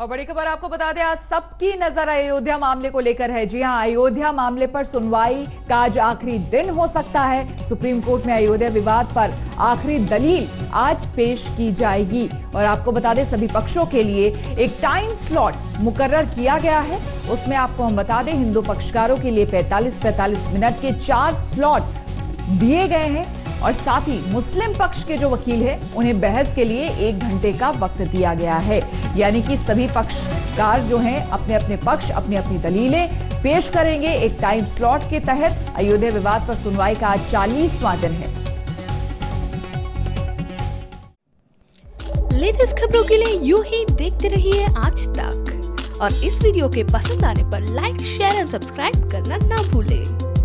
और बड़ी खबर आपको बता दें, आज सबकी नज़र अयोध्या मामले को लेकर है। जी हाँ, अयोध्या मामले पर सुनवाई का आज आखिरी दिन हो सकता है। सुप्रीम कोर्ट में अयोध्या विवाद पर आखिरी दलील आज पेश की जाएगी। और आपको बता दें, सभी पक्षों के लिए एक टाइम स्लॉट मुकर्र किया गया है। उसमें आपको हम बता दें, हिंदू पक्षकारों के लिए 45-45 मिनट के चार स्लॉट दिए गए हैं। और साथ ही मुस्लिम पक्ष के जो वकील हैं, उन्हें बहस के लिए एक घंटे का वक्त दिया गया है। यानी कि सभी पक्षकार जो हैं अपने अपने पक्ष अपनी अपनी दलीलें पेश करेंगे एक टाइम स्लॉट के तहत। अयोध्या विवाद पर सुनवाई का आज दिन है। लेटेस्ट खबरों के लिए यू ही देखते रहिए आज तक। और इस वीडियो के पसंद आने पर लाइक शेयर एंड सब्सक्राइब करना ना भूलें।